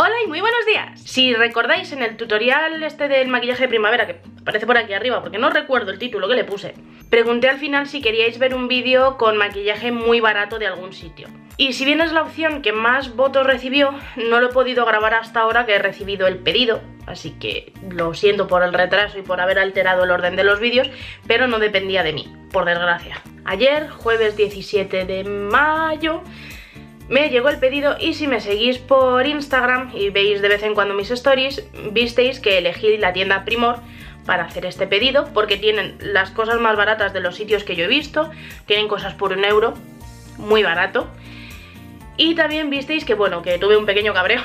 Hola y muy buenos días. Si recordáis en el tutorial este del maquillaje de primavera Que aparece por aquí arriba porque no recuerdo el título que le puse Pregunté al final si queríais ver un vídeo con maquillaje muy barato de algún sitio. Y si bien es la opción que más votos recibió No lo he podido grabar hasta ahora que he recibido el pedido. Así que lo siento por el retraso y por haber alterado el orden de los vídeos Pero no dependía de mí, por desgracia. Ayer, jueves 17 de mayo me llegó el pedido y si me seguís por Instagram y veis de vez en cuando mis stories, visteis que elegí la tienda Primor para hacer este pedido porque tienen las cosas más baratas de los sitios que yo he visto, tienen cosas por un euro, muy barato. Y también visteis que, bueno, que tuve un pequeño cabreo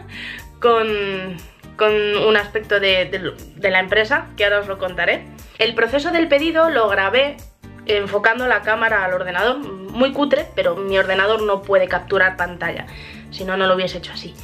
con, con, un aspecto de, de la empresa, que ahora os lo contaré. El proceso del pedido lo grabé enfocando la cámara al ordenador, muy cutre, pero mi ordenador no puede capturar pantalla, si no, no lo hubiese hecho así.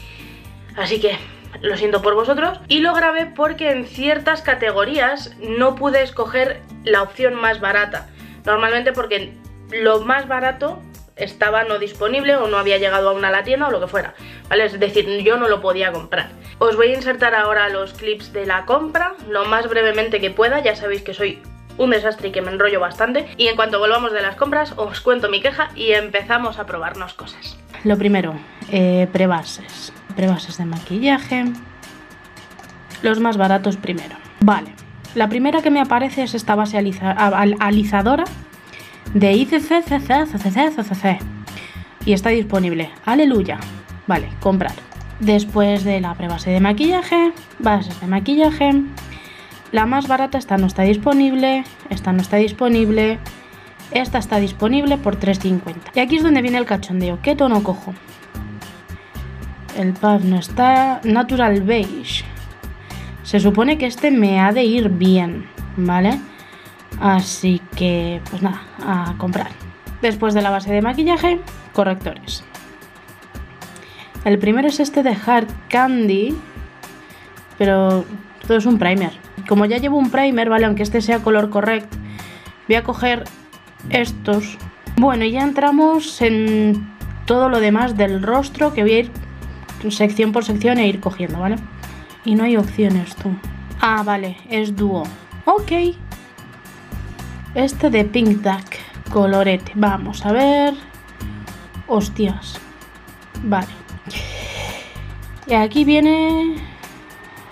Así que lo siento por vosotros. Y lo grabé porque en ciertas categorías no pude escoger la opción más barata. Normalmente porque lo más barato estaba no disponible o no había llegado aún a la tienda o lo que fuera, ¿vale? Es decir, yo no lo podía comprar. Os voy a insertar ahora los clips de la compra, lo más brevemente que pueda, ya sabéis que soy un desastre y que me enrollo bastante. Y en cuanto volvamos de las compras, os cuento mi queja y empezamos a probarnos cosas. Lo primero, eh, prebases. Prebases de maquillaje. Los más baratos primero. Vale. La primera que me aparece es esta base alizadora de ICC y está disponible. Aleluya. Vale, comprar. Después de la prebase de maquillaje, bases de maquillaje, la más barata, esta no está disponible, esta no está disponible, esta está disponible por 3.50. Y aquí es donde viene el cachondeo. ¿Qué tono cojo? El puff no está. Natural Beige. Se supone que este me ha de ir bien, ¿vale? Así que, pues nada, a comprar. Después de la base de maquillaje, correctores. El primero es este de Hard Candy, pero todo es un primer como ya llevo un primer, ¿vale? Aunque este sea color correct, voy a coger estos. Bueno, y ya entramos en todo lo demás del rostro que voy a ir sección por sección e ir cogiendo, ¿vale? Y no hay opciones, tú. Ah, vale, es dúo. Ok. Este de Pink Duck, colorete. Vamos a ver. Hostias. Vale. Y aquí viene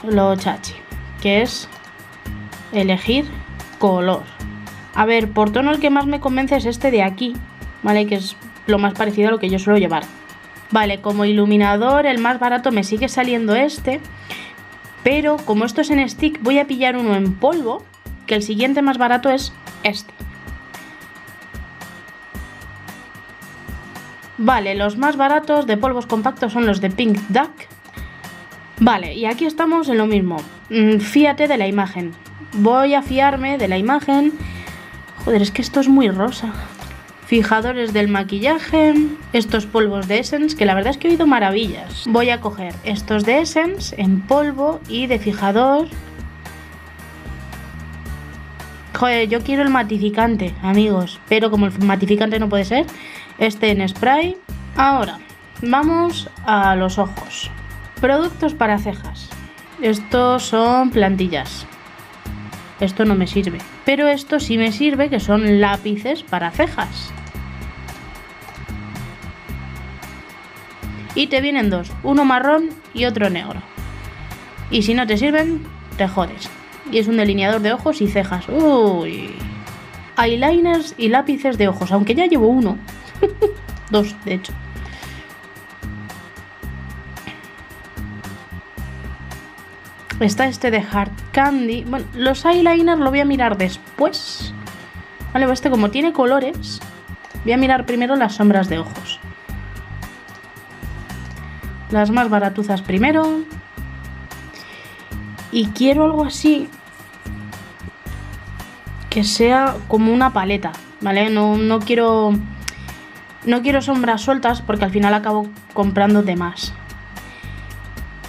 lo chachi, que es elegir color. A ver, por tono el que más me convence es este de aquí, ¿vale? Que es lo más parecido a lo que yo suelo llevar. Vale, como iluminador el más barato me sigue saliendo este, pero como esto es en stick voy a pillar uno en polvo, que el siguiente más barato es este. Vale, los más baratos de polvos compactos son los de Pink Duck. Vale, y aquí estamos en lo mismo. Mm, fíate de la imagen voy a fiarme de la imagen. Joder, es que esto es muy rosa. Fijadores del maquillaje, estos polvos de Essence, que la verdad es que he oído maravillas. Voy a coger estos de Essence en polvo y de fijador. Joder, yo quiero el matificante, amigos, pero como el matificante no puede ser, este en spray. Ahora, vamos a los ojos. Productos para cejas. Estos son plantillas esto no me sirve. Pero esto sí me sirve, que son lápices para cejas. Y te vienen dos, uno marrón y otro negro. Y si no te sirven, te jodes. Y es un delineador de ojos y cejas. Uy. Eyeliners y lápices de ojos, aunque ya llevo uno. dos, de hecho. Está este de Hard Candy. Bueno, los eyeliners lo voy a mirar después. Vale, pues este como tiene colores, voy a mirar primero las sombras de ojos. Las más baratuzas primero. Y quiero algo así que sea como una paleta, ¿vale? No, no quiero no quiero sombras sueltas porque al final acabo comprando de más.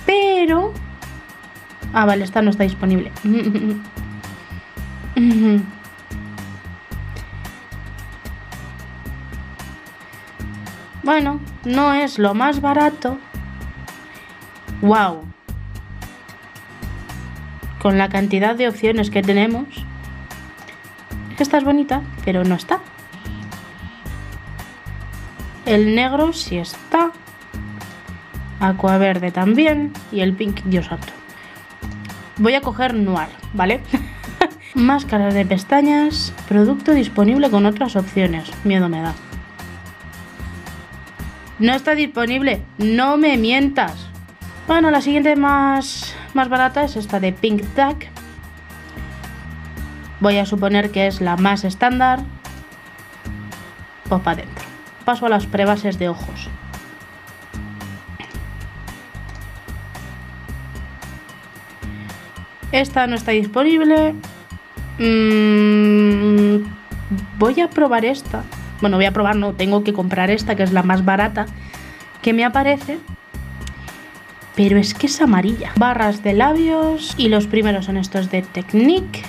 Pero Ah, vale, esta no está disponible. Bueno, no es lo más barato, ¡Wow! Con la cantidad de opciones que tenemos. Esta es bonita, pero no está. El negro sí está. Aqua verde también. Y el pink, Dios santo. Voy a coger Noir, ¿vale? Máscaras de pestañas. Producto disponible con otras opciones. Miedo me da. No está disponible. No me mientas. Bueno, la siguiente más, más barata es esta de Pink Duck. Voy a suponer que es la más estándar. Para adentro. Paso a las prebases de ojos. Esta no está disponible. Mm, voy a probar esta. Bueno, voy a probar, no, tengo que comprar esta, que es la más barata que me aparece. Pero es que es amarilla. Barras de labios. Y los primeros son estos de Technique.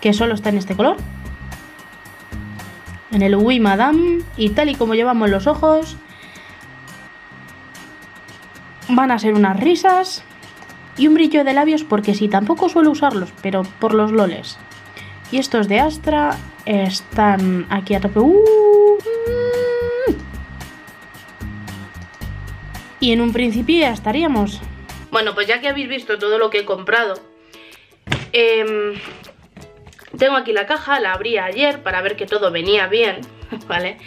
Que solo está en este color. En el Oui Madame. Y tal y como llevamos los ojos. Van a ser unas risas y un brillo de labios porque sí, tampoco suelo usarlos, pero por los loles. Y estos de Astra están aquí a tope. ¡Uh! Y en un principio ya estaríamos. Bueno, pues ya que habéis visto todo lo que he comprado, em, tengo aquí la caja, la abrí ayer para ver que todo venía bien, ¿vale?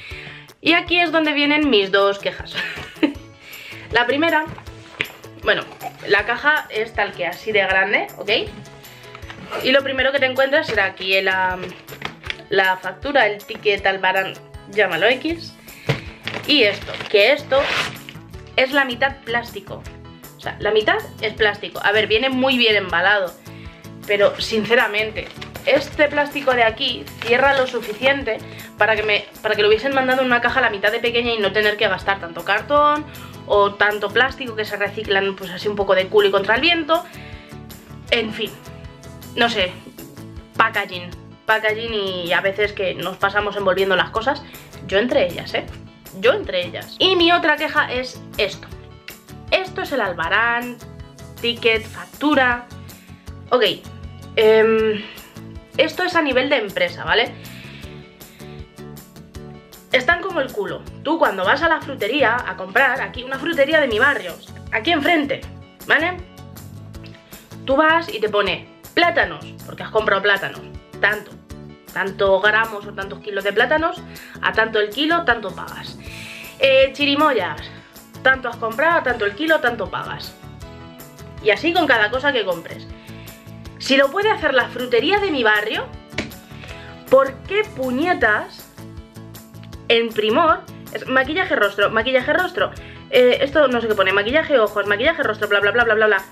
Y aquí es donde vienen mis dos quejas. la primera bueno, la caja es tal que así de grande, ¿ok? Y lo primero que te encuentras será aquí la, factura, el ticket albarán, llámalo X. Y esto, que esto es la mitad plástico. O sea, la mitad es plástico. A ver, viene muy bien embalado. Pero sinceramente, este plástico de aquí cierra lo suficiente para que, me, para que lo hubiesen mandado en una caja la mitad de pequeña y no tener que gastar tanto cartón o tanto plástico que se reciclan pues así un poco de culo y contra el viento. En fin, no sé, packaging, packaging y a veces que nos pasamos envolviendo las cosas, yo entre ellas, ¿eh? Yo entre ellas. Y mi otra queja es esto. Esto es el albarán, ticket, factura... Ok, eh, esto es a nivel de empresa, ¿vale? Están como el culo. Tú cuando vas a la frutería a comprar, aquí una frutería de mi barrio, aquí enfrente, ¿vale? Tú vas y te pone plátanos, porque has comprado plátanos, tanto, tanto gramos o tantos kilos de plátanos, a tanto el kilo, tanto pagas. Eh, chirimoyas, tanto has comprado, tanto el kilo, tanto pagas. Y así con cada cosa que compres. Si lo puede hacer la frutería de mi barrio, ¿por qué puñetas en Primor, es maquillaje rostro, maquillaje rostro, eh, esto no sé qué pone, maquillaje ojos, maquillaje rostro, bla bla bla bla bla bla.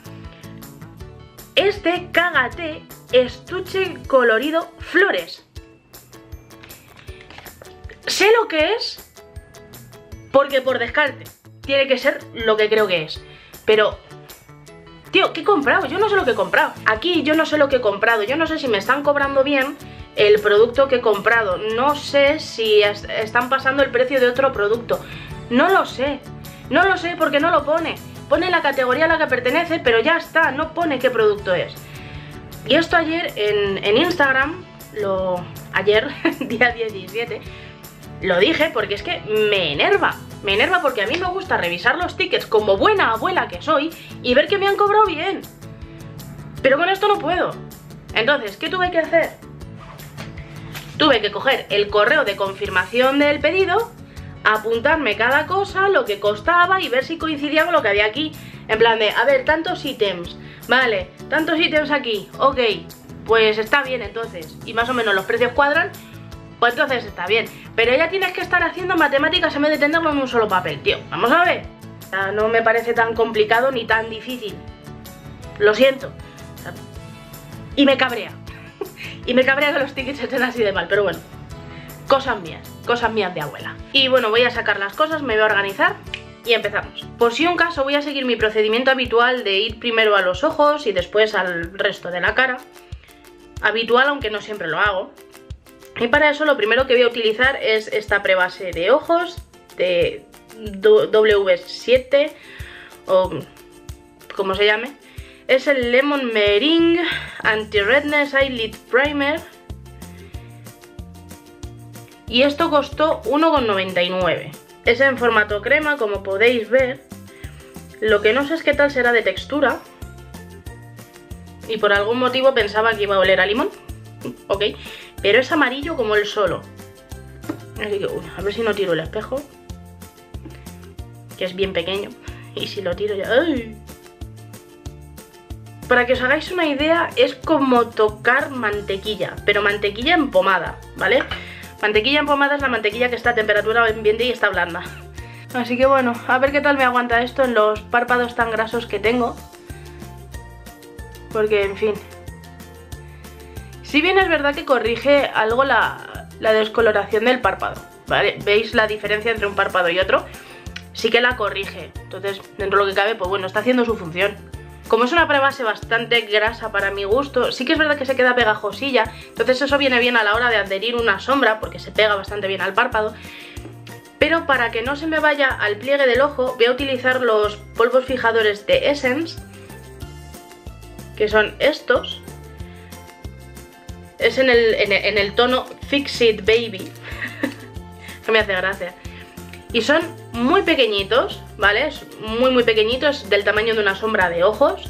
Este, cágate, estuche colorido flores. Sé lo que es, porque por descarte, tiene que ser lo que creo que es. Pero, tío, ¿qué he comprado? Yo no sé lo que he comprado. Aquí yo no sé lo que he comprado, yo no sé si me están cobrando bien el producto que he comprado. No sé si están pasando el precio de otro producto. No lo sé. No lo sé porque no lo pone. Pone la categoría a la que pertenece, pero ya está, no pone qué producto es. Y esto ayer en, Instagram, lo ayer, día 17, lo dije porque es que me enerva. Me enerva porque a mí me gusta revisar los tickets como buena abuela que soy y ver que me han cobrado bien. Pero con esto no puedo. Entonces, ¿qué tuve que hacer? Tuve que coger el correo de confirmación del pedido, apuntarme cada cosa, lo que costaba y ver si coincidía con lo que había aquí. En plan de, a ver, tantos ítems, vale, tantos ítems aquí, ok, pues está bien entonces. Y más o menos los precios cuadran, pues entonces está bien. Pero ya tienes que estar haciendo matemáticas en vez de tenerlo en un solo papel, tío. Vamos a ver. No me parece tan complicado ni tan difícil. Lo siento. Y me cabrea. Y me cabrea que los tickets estén así de mal, pero bueno. Cosas mías, cosas mías de abuela. Y bueno, voy a sacar las cosas, me voy a organizar y empezamos. Por si un caso voy a seguir mi procedimiento habitual de ir primero a los ojos y después al resto de la cara. Habitual, aunque no siempre lo hago. Y para eso lo primero que voy a utilizar es esta prebase de ojos de W7 o como se llame, es el Lemon Meringue Anti-Redness Eyelid Primer. Y esto costó 1,99. Es en formato crema, como podéis ver. Lo que no sé es qué tal será de textura. Y por algún motivo pensaba que iba a oler a limón. Ok. Pero es amarillo como el solo. Así que, a ver si no tiro el espejo. Que es bien pequeño. Y si lo tiro ya... ¡Ay! Para que os hagáis una idea, es como tocar mantequilla, pero mantequilla en pomada, ¿vale? Mantequilla en pomada es la mantequilla que está a temperatura ambiente y está blanda. Así que bueno, a ver qué tal me aguanta esto en los párpados tan grasos que tengo. Porque, en fin. Si bien es verdad que corrige algo la, la descoloración del párpado, ¿vale? ¿Veis la diferencia entre un párpado y otro? Sí que la corrige. Entonces, dentro de lo que cabe, pues bueno, está haciendo su función. Como es una prebase bastante grasa para mi gusto, sí que es verdad que se queda pegajosilla, entonces eso viene bien a la hora de adherir una sombra, porque se pega bastante bien al párpado. Pero para que no se me vaya al pliegue del ojo, voy a utilizar los polvos fijadores de Essence, que son estos. Es en el, en el, tono Fix It Baby, que me hace gracia. Y son muy pequeñitos, ¿vale? Muy muy pequeñitos, del tamaño de una sombra de ojos,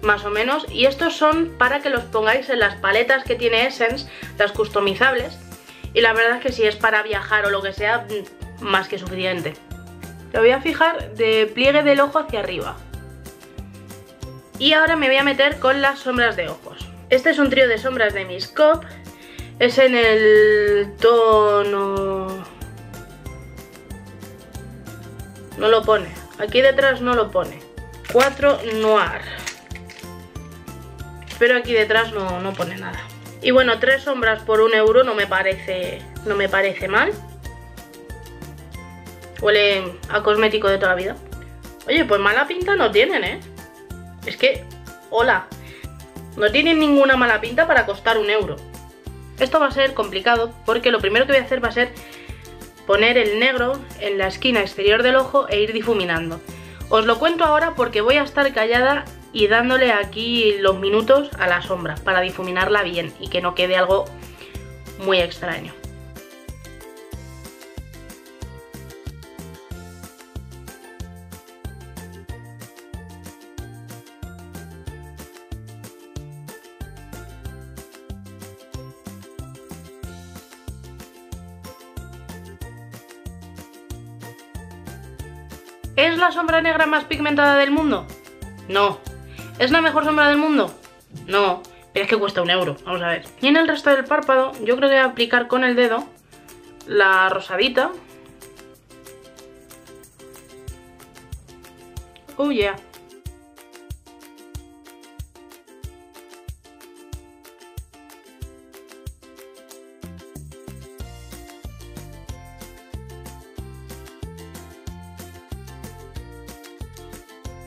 más o menos. Y estos son para que los pongáis en las paletas que tiene Essence, las customizables. Y la verdad es que si es para viajar o lo que sea, más que suficiente. Lo voy a fijar de pliegue del ojo hacia arriba. Y ahora me voy a meter con las sombras de ojos. Este es un trío de sombras de Miss Cop. Es en el tono no lo pone. Aquí detrás no lo pone. 4 Noir. Pero aquí detrás no, no pone nada. Y bueno, tres sombras por un euro no me parece, no me parece mal. Huele a cosmético de toda la vida. Oye, pues mala pinta no tienen, ¿eh? Es que, hola, no tienen ninguna mala pinta para costar un euro. Esto va a ser complicado porque lo primero que voy a hacer va a ser poner el negro en la esquina exterior del ojo e ir difuminando. Os lo cuento ahora porque voy a estar callada y dándole aquí los minutos a la sombra para difuminarla bien y que no quede algo muy extraño. Sombra negra más pigmentada del mundo? No. ¿Es la mejor sombra del mundo? No. Pero es que cuesta un euro, vamos a ver. Y en el resto del párpado yo creo que voy a aplicar con el dedo la rosadita. Oh yeah.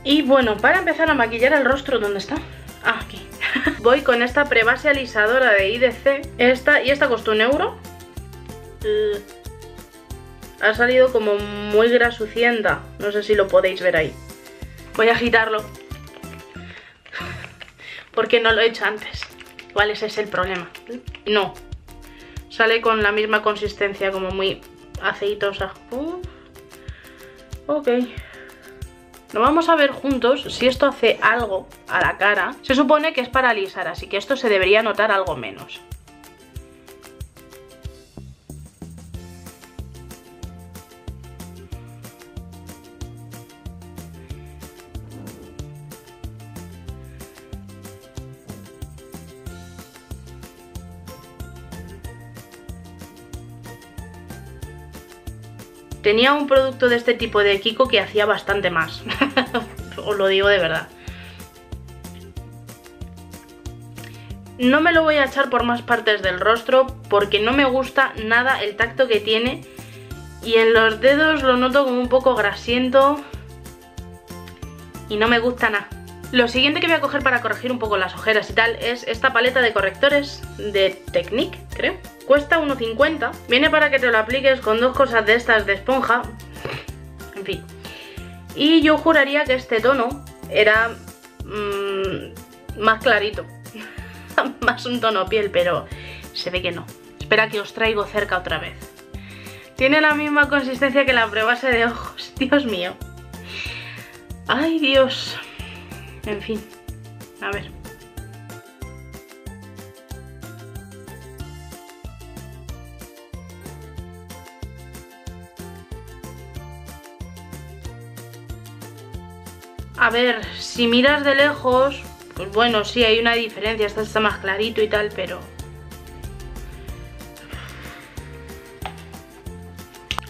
Y bueno, para empezar a maquillar el rostro, ¿dónde está? Ah, aquí. Voy con esta prebase alisadora de IDC. Esta, y esta costó un euro. Eh, ha salido como muy grasucienta. No sé si lo podéis ver ahí. Voy a agitarlo. Porque no lo he hecho antes. ¿Cuál ese es el problema? No. Sale con la misma consistencia, como muy aceitosa. Uh. Ok. Lo vamos a ver juntos si esto hace algo a la cara. Se supone que es para alisar, así que esto se debería notar algo menos. Tenía un producto de este tipo de Kiko que hacía bastante más. Os lo digo de verdad. No me lo voy a echar por más partes del rostro porque no me gusta nada el tacto que tiene. Y en los dedos lo noto como un poco grasiento. Y no me gusta nada. Lo siguiente que voy a coger para corregir un poco las ojeras y tal es esta paleta de correctores de Technique, creo. Cuesta 1,50. Viene para que te lo apliques con dos cosas de estas de esponja. En fin. Y yo juraría que este tono era mm, más clarito, más un tono piel, pero se ve que no. Espera que os traigo cerca otra vez. Tiene la misma consistencia que la prebase de ojos, Dios mío. Ay, Dios. En fin, a ver. A ver, si miras de lejos, pues bueno, sí, hay una diferencia, este está más clarito y tal, pero...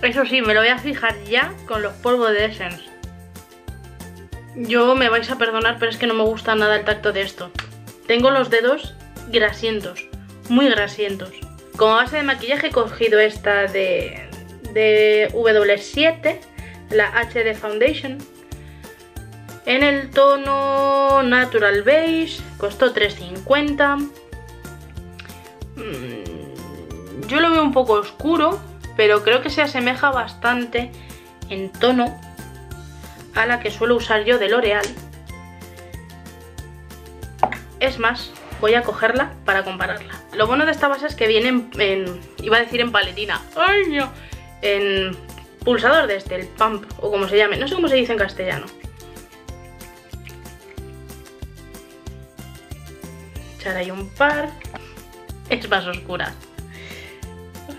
Eso sí, me lo voy a fijar ya con los polvos de Essence. Yo me vais a perdonar, pero es que no me gusta nada el tacto de esto. Tengo los dedos grasientos, muy grasientos. Como base de maquillaje he cogido esta de, de W7, la HD Foundation, en el tono Natural Beige, costó 3.50. Mm, yo lo veo un poco oscuro, pero creo que se asemeja bastante en tono a la que suelo usar yo de L'Oreal. Es más, voy a cogerla para compararla. Lo bueno de esta base es que viene en, iba a decir en paletina, ¡ay no! En pulsador de este, el pump, o como se llame, no sé cómo se dice en castellano. Hay un par. Es más oscura.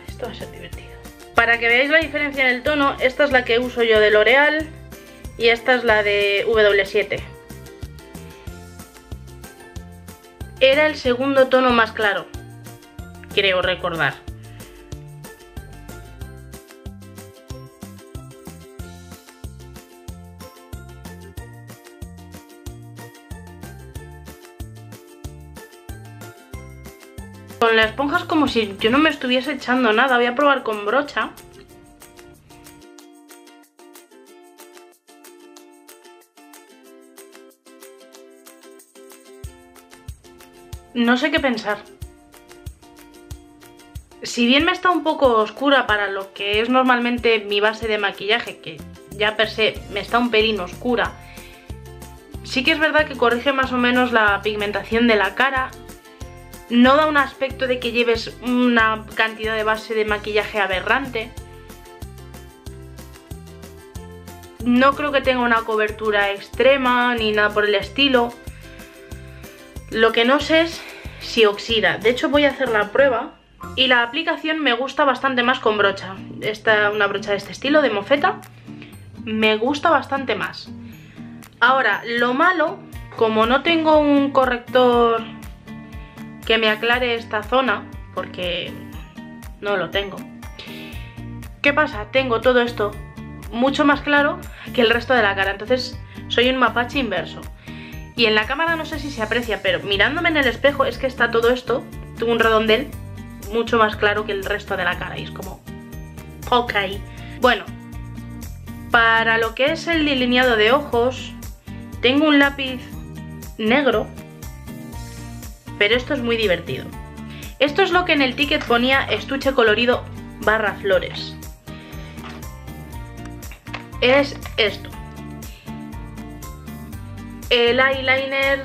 Esto va a ser divertido. Para que veáis la diferencia en el tono, esta es la que uso yo de L'Oreal y esta es la de W7. Era el segundo tono más claro, creo recordar. Con la esponja es como si yo no me estuviese echando nada. Voy a probar con brocha. No sé qué pensar. Si bien me está un poco oscura para lo que es normalmente mi base de maquillaje, que ya per se me está un pelín oscura, sí que es verdad que corrige más o menos la pigmentación de la cara no da un aspecto de que lleves una cantidad de base de maquillaje aberrante. No creo que tenga una cobertura extrema ni nada por el estilo. Lo que no sé es si oxida. De hecho voy a hacer la prueba y la aplicación me gusta bastante más con brocha. Esta una brocha de este estilo, de mofeta. Me gusta bastante más. Ahora, lo malo, como no tengo un corrector que me aclare esta zona, porque no lo tengo. ¿Qué pasa? Tengo todo esto mucho más claro que el resto de la cara, entonces soy un mapache inverso. Y en la cámara no sé si se aprecia, pero mirándome en el espejo es que está todo esto, tengo un redondel mucho más claro que el resto de la cara y es como... Ok. Bueno, para lo que es el delineado de ojos, tengo un lápiz negro pero esto es muy divertido. Esto es lo que en el ticket ponía estuche colorido barra flores. Es esto. El eyeliner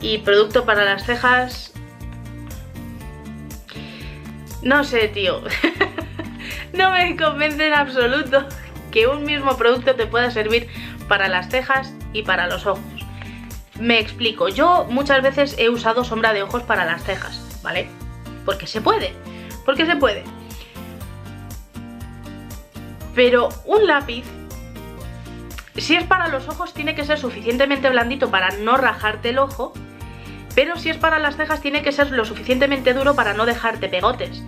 y producto para las cejas. No sé, tío. no me convence en absoluto que un mismo producto te pueda servir para las cejas y para los ojos. Me explico, yo muchas veces he usado sombra de ojos para las cejas, ¿vale? Porque se puede, porque se puede. Pero un lápiz, si es para los ojos tiene que ser suficientemente blandito para no rajarte el ojo, pero si es para las cejas tiene que ser lo suficientemente duro para no dejarte pegotes.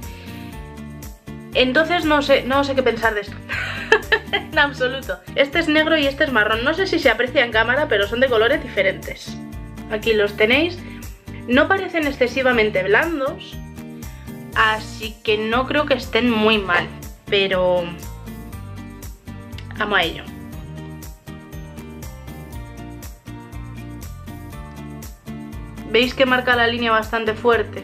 Entonces no sé, no sé qué pensar de esto. en absoluto. Este es negro y este es marrón. No sé si se aprecia en cámara, pero son de colores diferentes. Aquí los tenéis. No parecen excesivamente blandos, así que no creo que estén muy mal, pero amo a ello. Veis que marca la línea bastante fuerte.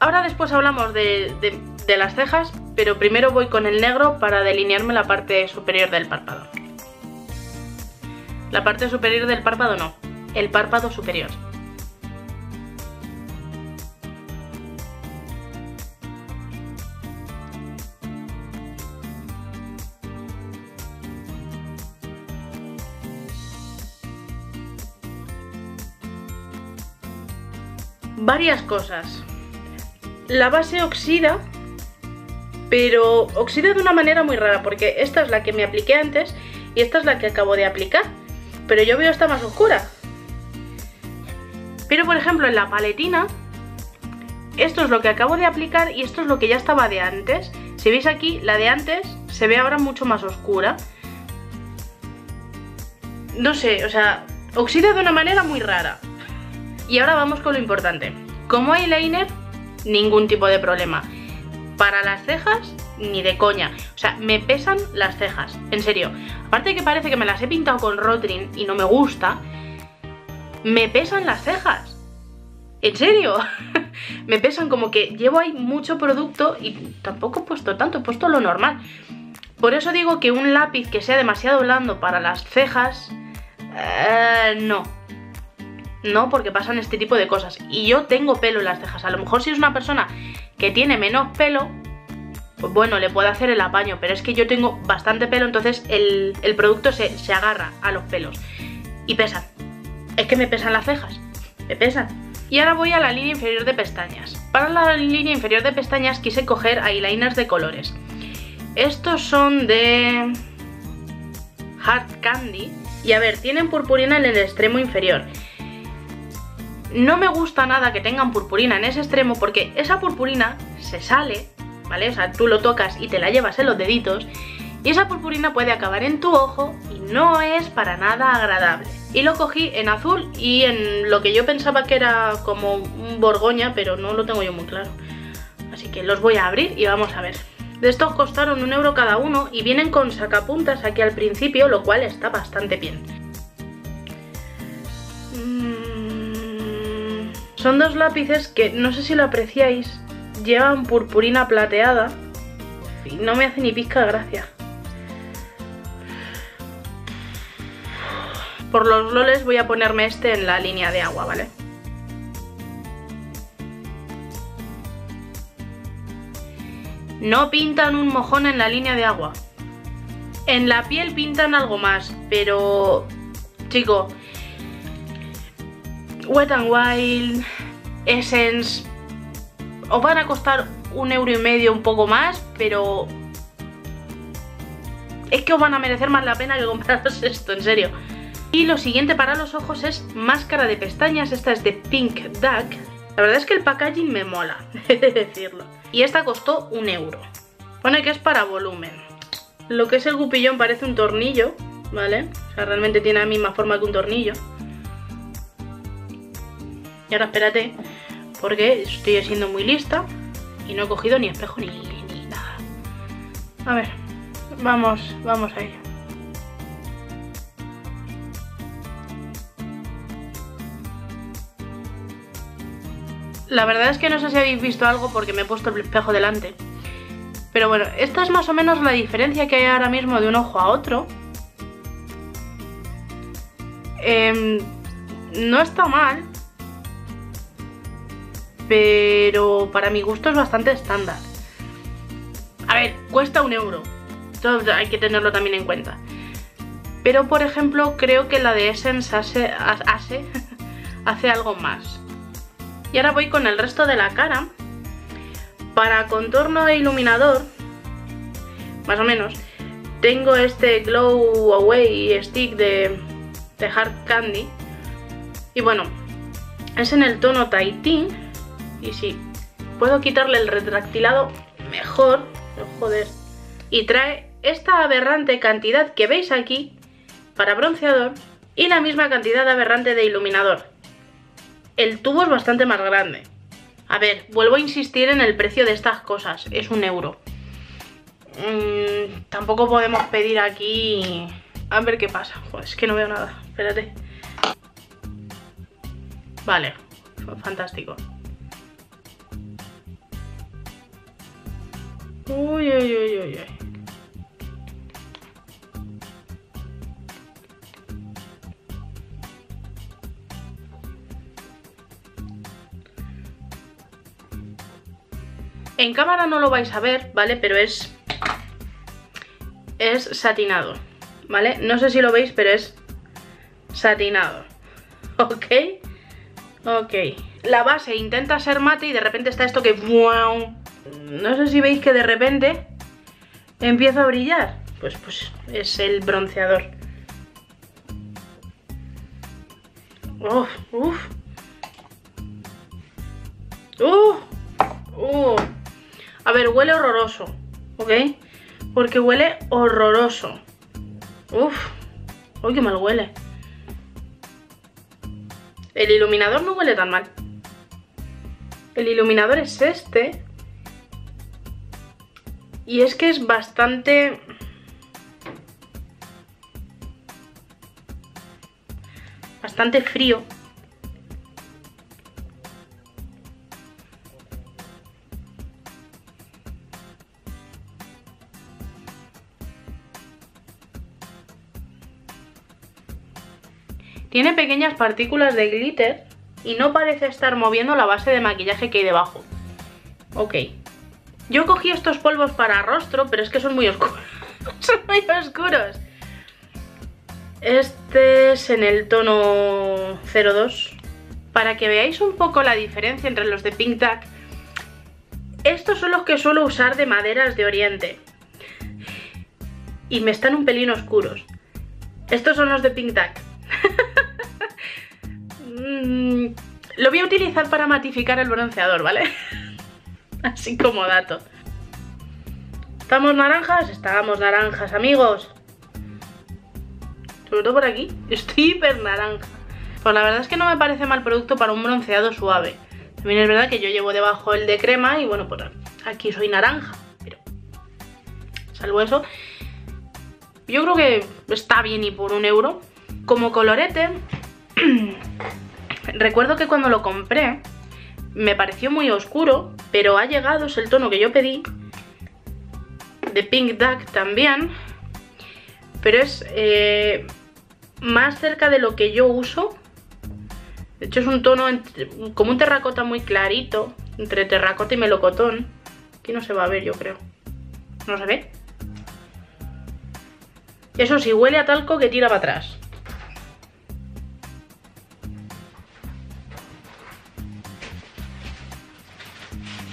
Ahora después hablamos de, de, las cejas, pero primero voy con el negro para delinearme la parte superior del párpado. La parte superior del párpado no, el párpado superior. Varias cosas. La base oxida, pero oxida de una manera muy rara, porque esta es la que me apliqué antes y esta es la que acabo de aplicar. Pero yo veo esta más oscura. Pero por ejemplo en la paletina, esto es lo que acabo de aplicar y esto es lo que ya estaba de antes. Si veis aquí, la de antes se ve ahora mucho más oscura. No sé, o sea, oxida de una manera muy rara. Y ahora vamos con lo importante. Como eyeliner, ningún tipo de problema. Para las cejas, ni de coña. O sea, me pesan las cejas, en serio. Aparte de que parece que me las he pintado con Rotring y no me gusta, me pesan las cejas. ¿En serio? me pesan como que llevo ahí mucho producto y tampoco he puesto tanto, he puesto lo normal. Por eso digo que un lápiz que sea demasiado blando para las cejas, eh, no no, porque pasan este tipo de cosas. Y yo tengo pelo en las cejas. A lo mejor si es una persona que tiene menos pelo, pues bueno, le puedo hacer el apaño. Pero es que yo tengo bastante pelo, entonces el, producto se, agarra a los pelos. Y pesan. Es que me pesan las cejas. Me pesan. Y ahora voy a la línea inferior de pestañas. Para la línea inferior de pestañas quise coger eyeliners de colores. Estos son de Hard Candy. Y a ver, tienen purpurina en el extremo inferior. No me gusta nada que tengan purpurina en ese extremo porque esa purpurina se sale, ¿vale? O sea, tú lo tocas y te la llevas en los deditos y esa purpurina puede acabar en tu ojo y no es para nada agradable. Y lo cogí en azul y en lo que yo pensaba que era como un borgoña, pero no lo tengo yo muy claro. Así que los voy a abrir y vamos a ver. De estos costaron un euro cada uno y vienen con sacapuntas aquí al principio, lo cual está bastante bien. Son dos lápices que no sé si lo apreciáis, llevan purpurina plateada y no me hace ni pizca gracia. Por los loles voy a ponerme este en la línea de agua, ¿vale? No pintan un mojón en la línea de agua. En la piel pintan algo más, pero... Chico, Wet n Wild, Essence, os van a costar un euro y medio, un poco más, pero es que os van a merecer más la pena que compraros esto, en serio. Y lo siguiente para los ojos es máscara de pestañas, esta es de Pink Duck. La verdad es que el packaging me mola, he de decirlo. Y esta costó un euro. Pone que es para volumen. Lo que es el gupillón parece un tornillo, ¿vale? O sea, realmente tiene la misma forma que un tornillo. Y ahora espérate, porque estoy siendo muy lista y no he cogido ni espejo ni, nada. A ver, vamos, vamos a. La verdad es que no sé si habéis visto algo porque me he puesto el espejo delante. Pero bueno, esta es más o menos la diferencia que hay ahora mismo de un ojo a otro. Em, no está mal, pero para mi gusto es bastante estándar. A ver, cuesta un euro, Entonces hay que tenerlo también en cuenta. Pero por ejemplo creo que la de Essence hace, algo más. Y ahora voy con el resto de la cara. Para contorno e iluminador, más o menos, tengo este Glow Away Stick de, de Hard Candy. Y bueno, es en el tono Tahiti y si puedo quitarle el retractilado, mejor. joder. Y trae esta aberrante cantidad que veis aquí para bronceador y la misma cantidad aberrante de iluminador. El tubo es bastante más grande. A ver, vuelvo a insistir en el precio de estas cosas. Es un euro. Mm, tampoco podemos pedir aquí... A ver qué pasa. Joder, es que no veo nada. Espérate. Vale. Fantástico. Uy, uy, uy, uy, uy. En cámara no lo vais a ver, ¿vale? Pero es... Es satinado, ¿vale? No sé si lo veis, pero es satinado. ¿Ok? Ok. La base intenta ser mate y de repente está esto que... No sé si veis que de repente empieza a brillar. Pues, pues es el bronceador. Uf, uf. Uh, uh. A ver, huele horroroso, ¿ok? Porque huele horroroso. Uf, uy, qué mal huele. El iluminador no huele tan mal. El iluminador es este. Y es que es bastante... Bastante frío. Tiene pequeñas partículas de glitter y no parece estar moviendo la base de maquillaje que hay debajo. Ok. Yo cogí estos polvos para rostro, pero es que son muy oscuros. son muy oscuros. Este es en el tono 02. Para que veáis un poco la diferencia entre los de Pink Duck. Estos son los que suelo usar de maderas de oriente. Y me están un pelín oscuros. Estos son los de Pink Duck. Mm, lo voy a utilizar para matificar el bronceador, ¿vale? Así como dato. ¿Estamos naranjas? Estamos naranjas, amigos. Sobre todo por aquí. Estoy hiper naranja. Pues la verdad es que no me parece mal producto para un bronceado suave. También es verdad que yo llevo debajo el de crema y bueno, pues aquí soy naranja. Pero salvo eso, yo creo que está bien y por un euro. Como colorete, recuerdo que cuando lo compré me pareció muy oscuro, pero ha llegado, es el tono que yo pedí, de Pink Duck también, pero es eh, más cerca de lo que yo uso. De hecho es un tono como un terracota muy clarito, entre terracota y melocotón. Aquí no se va a ver yo creo. ¿No se ve? Eso sí, huele a talco que tira para atrás.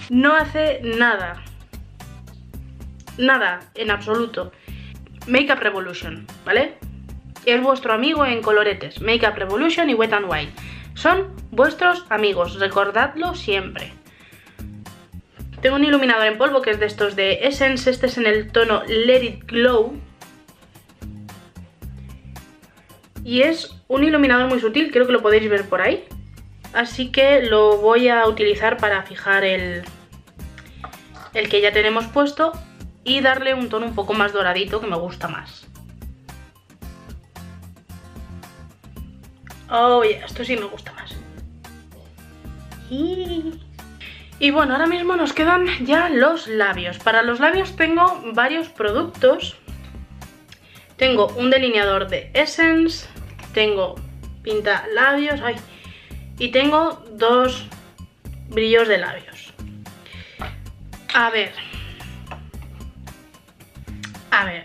No hace nada. Nada, en absoluto. Makeup Revolution, ¿vale? Es vuestro amigo en coloretes. Makeup Revolution y Wet n Wild. Son vuestros amigos, recordadlo siempre. Tengo un iluminador en polvo que es de estos de Essence. Este es en el tono Let It Glow. Y es un iluminador muy sutil, creo que lo podéis ver por ahí. Así que lo voy a utilizar para fijar el, el que ya tenemos puesto y darle un tono un poco más doradito que me gusta más. Oh, esto sí me gusta más. Y... y bueno, ahora mismo nos quedan ya los labios. Para los labios tengo varios productos. Tengo un delineador de Essence, tengo pinta labios, ay, y tengo dos brillos de labios. A ver. A ver.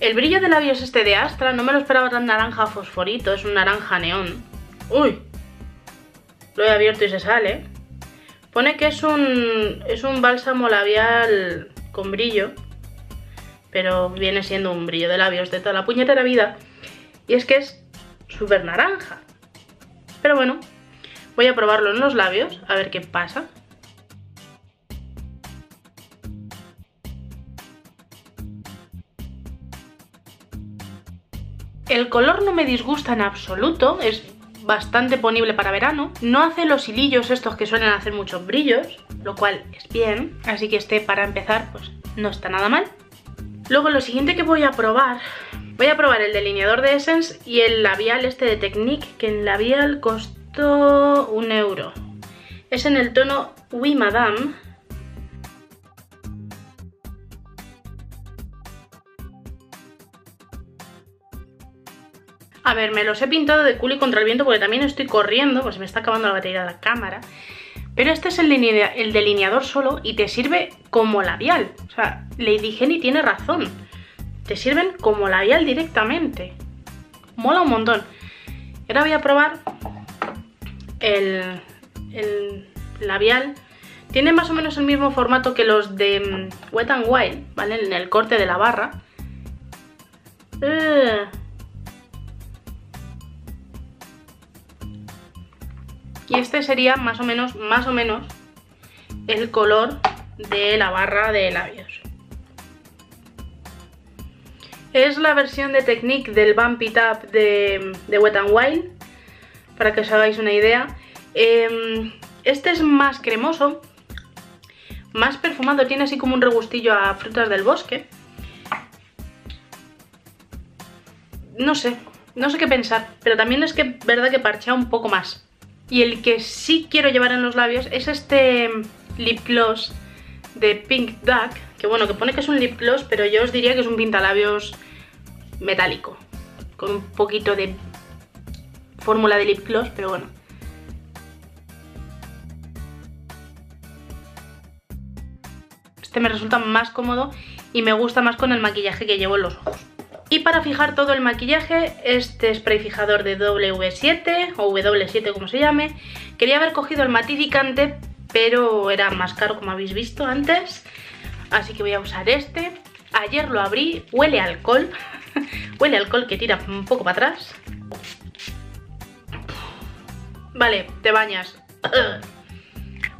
El brillo de labios este de Astra no me lo esperaba tan naranja fosforito, es un naranja neón. Uy. Lo he abierto y se sale. Pone que es un, es un bálsamo labial con brillo. Pero viene siendo un brillo de labios de toda la puñetera vida. Y es que es súper naranja. Pero bueno, voy a probarlo en los labios, a ver qué pasa. El color no me disgusta en absoluto, es bastante ponible para verano. No hace los hilillos estos que suelen hacer muchos brillos, lo cual es bien. Así que este para empezar pues no está nada mal. Luego lo siguiente que voy a probar, voy a probar el delineador de Essence y el labial este de Technique, que en labial costó un euro. Es en el tono Oui Madame. A ver, me los he pintado de culo y contra el viento porque también estoy corriendo, pues me está acabando la batería de la cámara. Pero este es el, el delineador solo y te sirve como labial. O sea, Lady Jenny tiene razón. Te sirven como labial directamente. Mola un montón. Y ahora voy a probar el, el labial. Tiene más o menos el mismo formato que los de mm, Wet n Wild, ¿vale? En el corte de la barra. Uh. Y este sería más o menos, más o menos, el color de la barra de labios. Es la versión de Technique del Bump It Up de, Wet n Wild, para que os hagáis una idea. Em, este es más cremoso, más perfumado, tiene así como un regustillo a frutas del bosque. No sé, no sé qué pensar, pero también es que verdad que parchea un poco más. Y el que sí quiero llevar en los labios es este lip gloss de Pink Duck, que bueno, que pone que es un lip gloss, pero yo os diría que es un pintalabios metálico, con un poquito de fórmula de lip gloss, pero bueno. Este me resulta más cómodo y me gusta más con el maquillaje que llevo en los ojos. Y para fijar todo el maquillaje, este spray fijador de W7 o W7 como se llame. Quería haber cogido el matificante, pero era más caro como habéis visto antes. Así que voy a usar este. Ayer lo abrí, huele alcohol. huele alcohol que tira un poco para atrás. Vale, te bañas.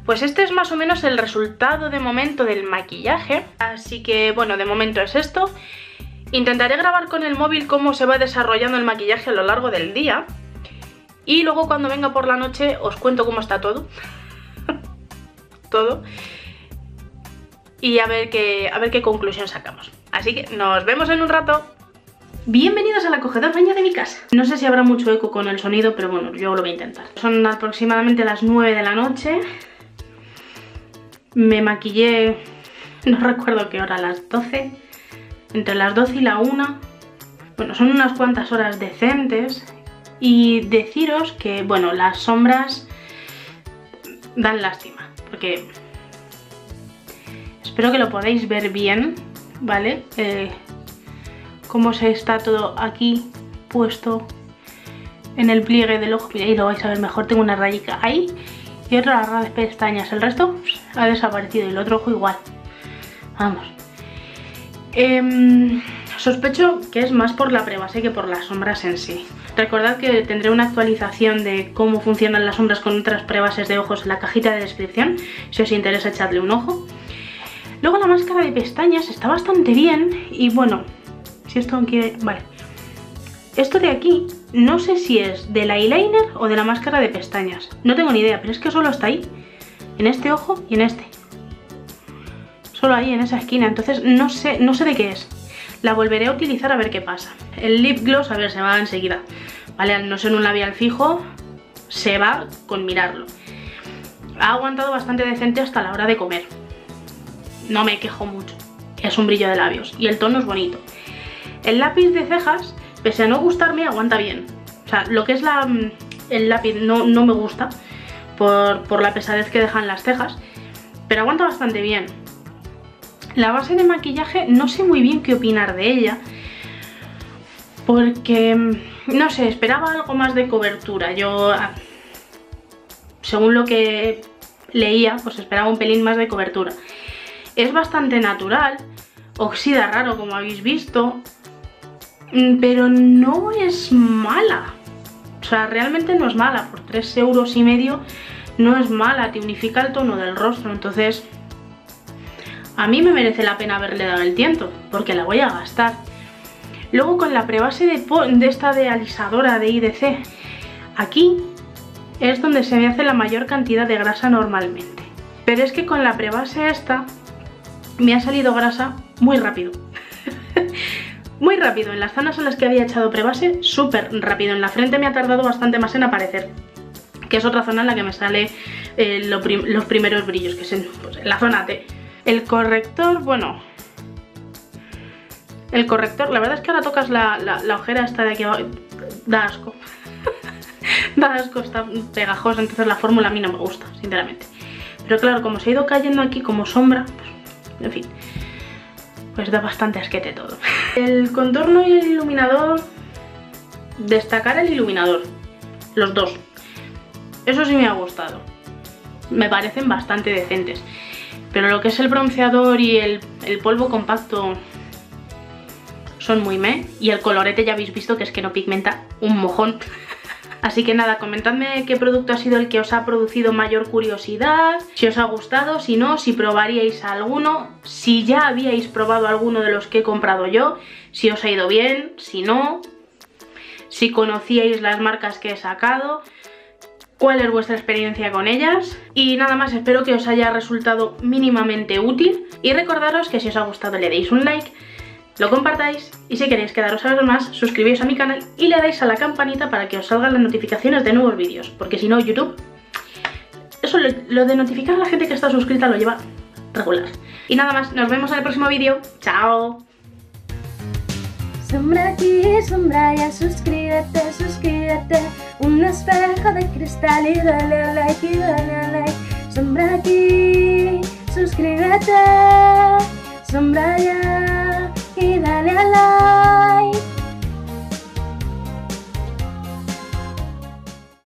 Pues este es más o menos el resultado de momento del maquillaje. Así que bueno, de momento es esto. Intentaré grabar con el móvil cómo se va desarrollando el maquillaje a lo largo del día. Y luego cuando venga por la noche os cuento cómo está todo. todo. Y a ver, qué, a ver qué conclusión sacamos. Así que nos vemos en un rato. Bienvenidos al acogedor baño de mi casa. No sé si habrá mucho eco con el sonido, pero bueno, yo lo voy a intentar. Son aproximadamente las 9 de la noche. Me maquillé, no recuerdo qué hora, a las 12 entre las 12 y la 1. Bueno, son unas cuantas horas decentes. Y deciros que, bueno, las sombras dan lástima. Porque espero que lo podáis ver bien, ¿vale? Eh, cómo se está todo aquí puesto en el pliegue del ojo. Y ahí lo vais a ver mejor. Tengo una rayica ahí y otra de pestañas. El resto ha desaparecido y el otro ojo igual. Vamos. Em, sospecho que es más por la prebase que por las sombras en sí. Recordad que tendré una actualización de cómo funcionan las sombras con otras prebases de ojos en la cajita de descripción. Si os interesa echadle un ojo. Luego la máscara de pestañas está bastante bien y bueno, si esto quiere... Vale. Esto de aquí no sé si es del eyeliner o de la máscara de pestañas. No tengo ni idea, pero es que solo está ahí. En este ojo y en este solo ahí en esa esquina, entonces no sé, no sé de qué es. La volveré a utilizar a ver qué pasa. El lip gloss, a ver, se va enseguida. Vale, al no ser un labial fijo, se va con mirarlo. Ha aguantado bastante decente hasta la hora de comer. No me quejo mucho. Es un brillo de labios y el tono es bonito. El lápiz de cejas, pese a no gustarme, aguanta bien. O sea, lo que es la, mm, el lápiz no, no me gusta por, por la pesadez que dejan las cejas, pero aguanta bastante bien. La base de maquillaje no sé muy bien qué opinar de ella. Porque, mm, no sé, esperaba algo más de cobertura. Yo, ah, según lo que leía, pues esperaba un pelín más de cobertura. Es bastante natural, oxida raro como habéis visto, mm, pero no es mala. O sea, realmente no es mala. Por 3 euros y medio no es mala, te unifica el tono del rostro. Entonces, a mí me merece la pena haberle dado el tiento, porque la voy a gastar. Luego con la prebase de, de esta de alisadora de IDC, aquí es donde se me hace la mayor cantidad de grasa normalmente. Pero es que con la prebase esta me ha salido grasa muy rápido. muy rápido, en las zonas en las que había echado prebase, súper rápido. En la frente me ha tardado bastante más en aparecer, que es otra zona en la que me sale eh, los primeros brillos, que es en, pues, en la zona T. El corrector, bueno, el corrector. La verdad es que ahora tocas la, la ojera esta de aquí abajo. Da asco. da asco, está pegajosa, entonces la fórmula a mí no me gusta, sinceramente. Pero claro, como se ha ido cayendo aquí como sombra, pues, en fin, pues da bastante asquete todo. El contorno y el iluminador, destacar el iluminador, los dos. Eso sí me ha gustado. Me parecen bastante decentes. Pero lo que es el bronceador y el, polvo compacto son muy me. Y el colorete ya habéis visto que es que no pigmenta un mojón. Así que nada, comentadme qué producto ha sido el que os ha producido mayor curiosidad, si os ha gustado, si no, si probaríais alguno, si ya habíais probado alguno de los que he comprado yo, si os ha ido bien, si no, si conocíais las marcas que he sacado, cuál es vuestra experiencia con ellas. Y nada más espero que os haya resultado mínimamente útil. Y recordaros que si os ha gustado le deis un like lo compartáis. Y si queréis quedaros a ver más, suscribíos a mi canal y le dais a la campanita para que os salgan las notificaciones de nuevos vídeos, porque si no YouTube, eso lo de notificar a la gente que está suscrita lo lleva regular. Y nada más, nos vemos en el próximo vídeo, ¡chao! Sombra aquí, sombra allá, suscríbete, suscríbete. Un espejo de cristal y dale like y dale like. Sombra aquí, suscríbete, sombra allá y dale la